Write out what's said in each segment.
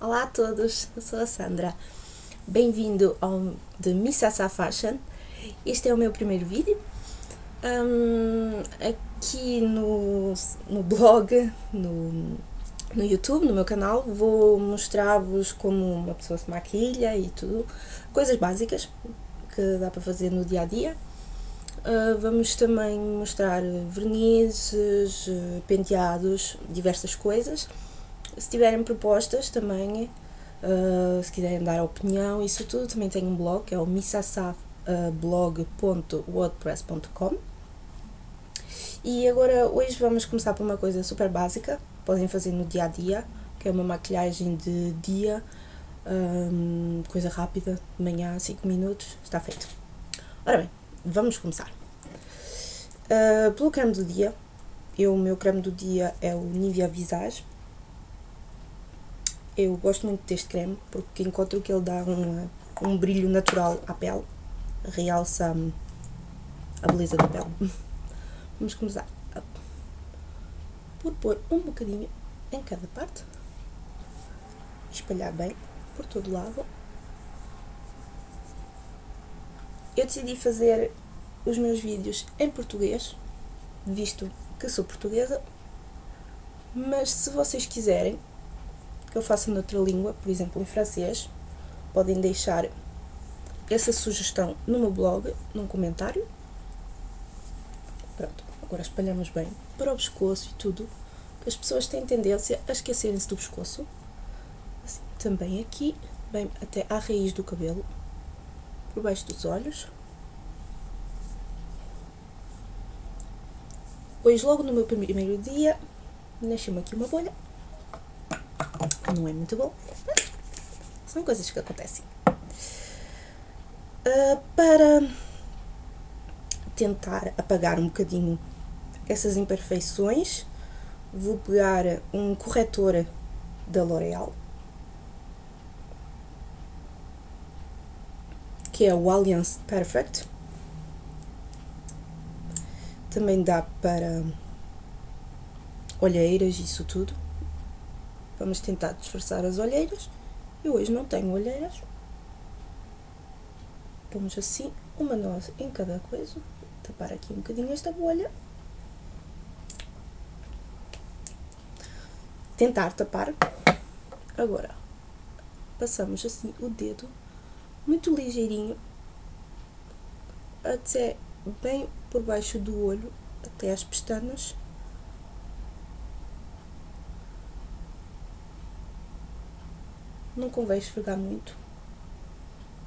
Olá a todos, eu sou a Sandra. Bem-vindo ao The Missassa Fashion. Este é o meu primeiro vídeo. Um, aqui no, no blog, no, no YouTube, no meu canal, vou mostrar-vos como uma pessoa se maquilha e tudo, coisas básicas que dá para fazer no dia a dia. Uh, vamos também mostrar vernizes, penteados, diversas coisas se tiverem propostas também, uh, se quiserem dar opinião, isso tudo, também tenho um blog, que é o missassablog.wordpress.com E agora, hoje vamos começar por uma coisa super básica, podem fazer no dia a dia, que é uma maquilhagem de dia, um, coisa rápida, de manhã, 5 minutos, está feito. Ora bem, vamos começar. Uh, pelo creme do dia, eu, o meu creme do dia é o Nivea Visage, eu gosto muito deste creme porque encontro que ele dá um, um brilho natural à pele, realça hum, a beleza da pele. Vamos começar por pôr um bocadinho em cada parte, espalhar bem por todo lado. Eu decidi fazer os meus vídeos em português, visto que sou portuguesa, mas se vocês quiserem, eu faça noutra língua, por exemplo em francês, podem deixar essa sugestão no meu blog, num comentário. Pronto, agora espalhamos bem para o pescoço e tudo. As pessoas têm tendência a esquecerem-se do pescoço. Assim, também aqui, bem até à raiz do cabelo, por baixo dos olhos. Hoje, logo no meu primeiro dia, nasceu-me aqui uma bolha não é muito bom. São coisas que acontecem. Uh, para tentar apagar um bocadinho essas imperfeições, vou pegar um corretor da L'Oreal, que é o Alliance Perfect. Também dá para olheiras, isso tudo. Vamos tentar disfarçar as olheiras. Eu hoje não tenho olheiras. Vamos assim, uma noz em cada coisa. Tapar aqui um bocadinho esta bolha. Tentar tapar. Agora, passamos assim o dedo, muito ligeirinho, até bem por baixo do olho, até as pestanas. Não convém esfregar muito,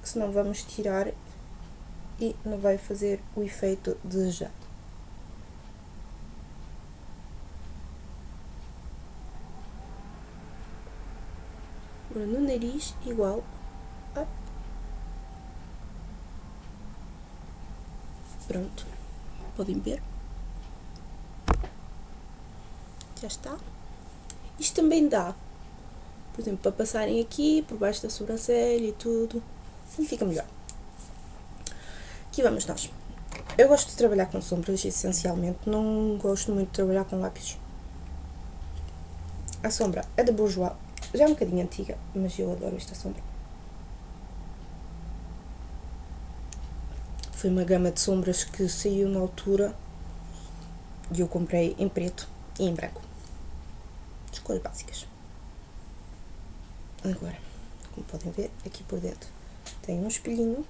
senão vamos tirar e não vai fazer o efeito desejado. Agora no nariz, igual. Pronto. Podem ver. Já está. Isto também dá por exemplo, para passarem aqui, por baixo da sobrancelha e tudo. Assim fica melhor. Aqui vamos nós. Eu gosto de trabalhar com sombras, essencialmente. Não gosto muito de trabalhar com lápis. A sombra é da Bourjois. Já é um bocadinho antiga, mas eu adoro esta sombra. Foi uma gama de sombras que saiu na altura e eu comprei em preto e em branco. Escolhas básicas. Agora, como podem ver, aqui por dentro tem um espelhinho.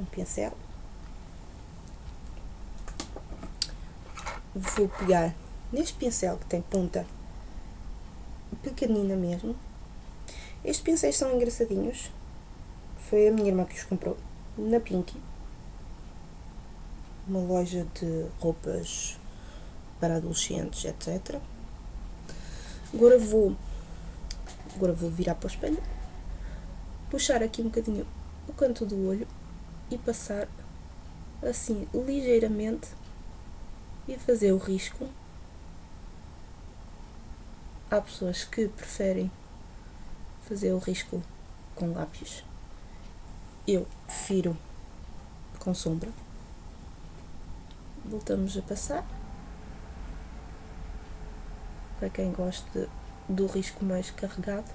Um pincel. Vou pegar neste pincel que tem ponta pequenina mesmo. Estes pincéis são engraçadinhos. Foi a minha irmã que os comprou na Pinky. Uma loja de roupas para adolescentes, etc. Agora vou, agora vou virar para o espelho, puxar aqui um bocadinho o canto do olho e passar assim ligeiramente e fazer o risco. Há pessoas que preferem fazer o risco com lápis. Eu prefiro com sombra. Voltamos a passar. Para quem gosta do risco mais carregado.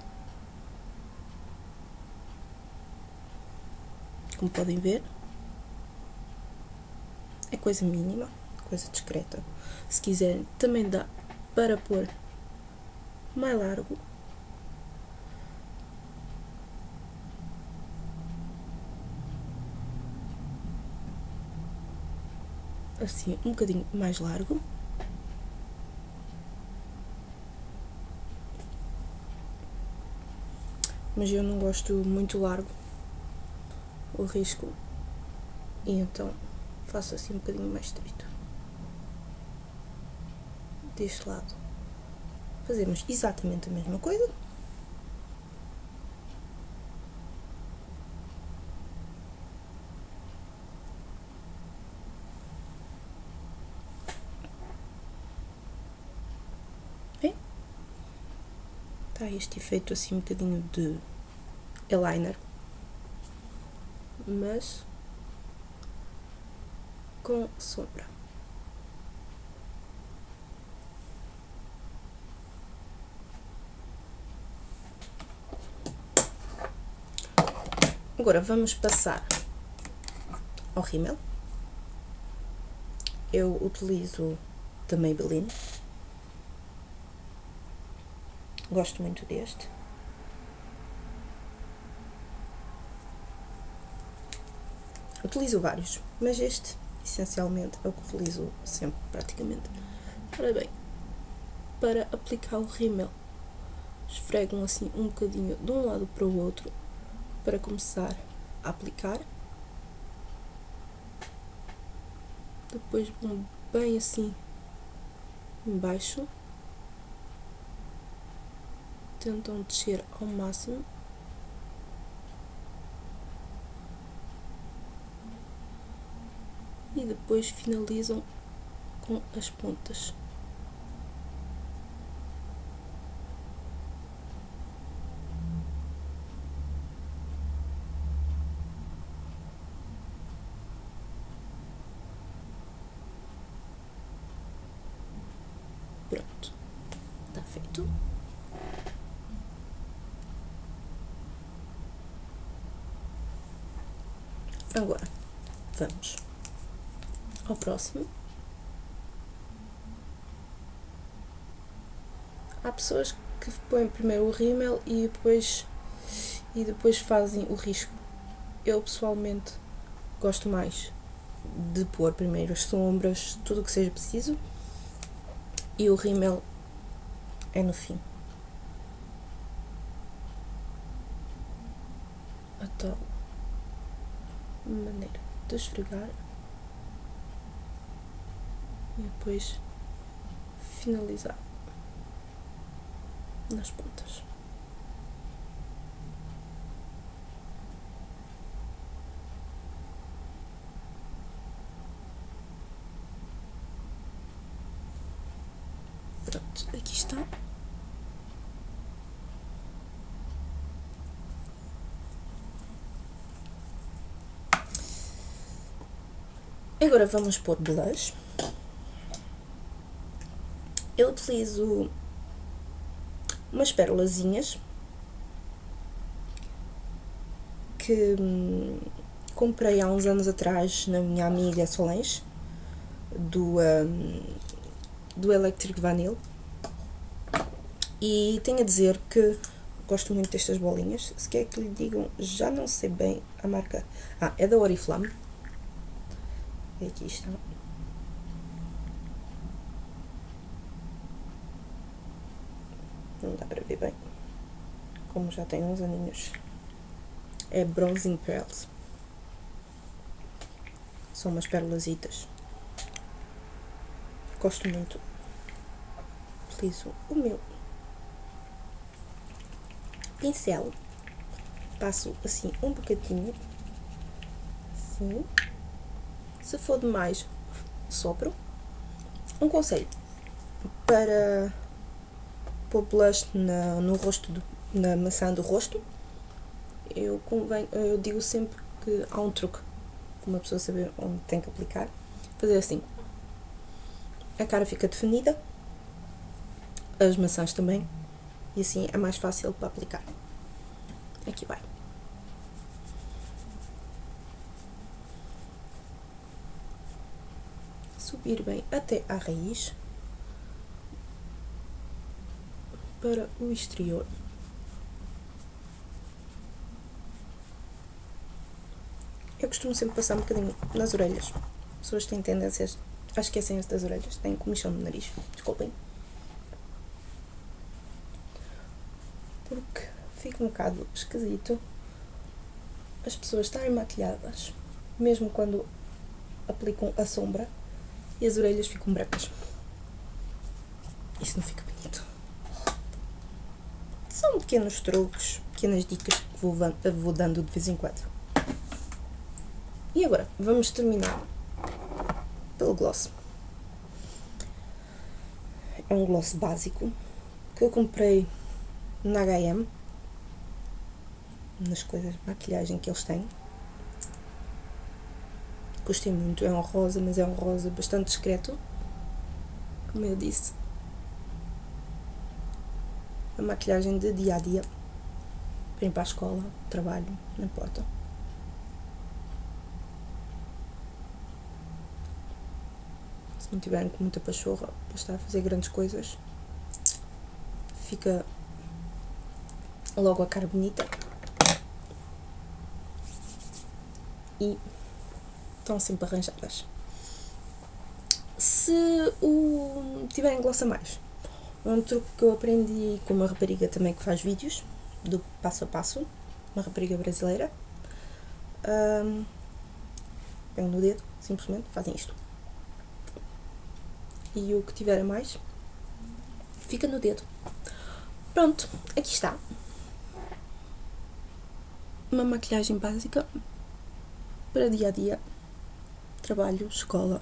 Como podem ver, é coisa mínima, coisa discreta. Se quiserem, também dá para pôr mais largo. Assim, um bocadinho mais largo. Mas eu não gosto muito largo o risco. E então faço assim um bocadinho mais estreito. Deste lado. Fazemos exatamente a mesma coisa. Bem, está este efeito assim um bocadinho de eyeliner mas com sombra. Agora vamos passar ao rímel. Eu utilizo da Maybelline. Gosto muito deste. Utilizo vários, mas este, essencialmente, é o que utilizo sempre, praticamente. Ora bem, para aplicar o rímel, esfregam assim um bocadinho de um lado para o outro, para começar a aplicar. Depois vão bem assim embaixo. Tentam descer ao máximo. E depois finalizam com as pontas. Pronto, está feito. Agora, vamos ao próximo. Há pessoas que põem primeiro o rímel e depois, e depois fazem o risco. Eu pessoalmente gosto mais de pôr primeiro as sombras, tudo o que seja preciso, e o rímel é no fim. A tal maneira de esfregar e depois finalizar nas pontas. Pronto, aqui está. Agora vamos pôr blush. Eu utilizo umas pérolazinhas que hum, comprei há uns anos atrás na minha amiga Solange do, um, do Electric Vanille. E tenho a dizer que gosto muito destas bolinhas. Se quer que lhe digam, já não sei bem a marca, ah, é da Oriflame aqui está não dá para ver bem, como já tem uns aninhos. É Bronzing Pearls. São umas perlasitas. Gosto muito. Utilizo o meu pincel. Passo assim um bocadinho. Assim. Se for demais, sopro. Um conselho para pôr blush na, no rosto, do, na maçã do rosto, eu, convém, eu digo sempre que há um truque, para uma pessoa saber onde tem que aplicar. Fazer assim. A cara fica definida, as maçãs também. E assim é mais fácil para aplicar. Aqui vai. Subir bem até à raiz. Para o exterior. Eu costumo sempre passar um bocadinho nas orelhas. As pessoas têm tendências a esquecerem-se das orelhas. Têm comichão no nariz. Desculpem. Porque fica um bocado esquisito as pessoas estarem maquilhadas, mesmo quando aplicam a sombra e as orelhas ficam brancas. Isso não fica bonito. São pequenos truques, pequenas dicas que vou, vou dando de vez em quando. E agora, vamos terminar pelo gloss. É um gloss básico que eu comprei na H&M nas coisas de maquilhagem que eles têm. Gostei muito, é um rosa, mas é um rosa bastante discreto. Como eu disse. A maquilhagem de dia a dia. Para ir para a escola, trabalho, não importa. se não tiverem com muita pachorra para estar a fazer grandes coisas, fica logo a cara bonita e estão sempre arranjadas. Se o tiverem gloss a mais, um truque que eu aprendi com uma rapariga também que faz vídeos do passo a passo, uma rapariga brasileira. Um, pegam no dedo, simplesmente fazem isto e o que tiver a mais fica no dedo. Pronto, aqui está. Uma maquilhagem básica para dia a dia, trabalho, escola,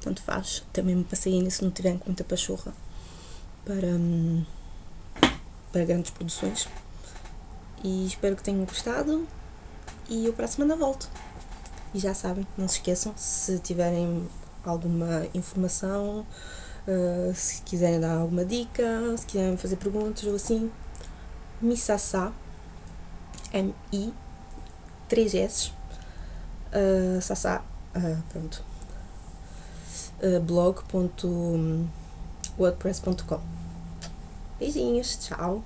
tanto faz. Também me passei ainda se não tiver muita pachorra para, para grandes produções. E espero que tenham gostado e eu para a semana volto. E já sabem, não se esqueçam, se tiverem alguma informação, uh, se quiserem dar alguma dica, se quiserem fazer perguntas ou assim, Missassá, M-I, 3 S, uh, Sassá, uh, pronto, uh, blog.wordpress.com. Beijinhos, tchau!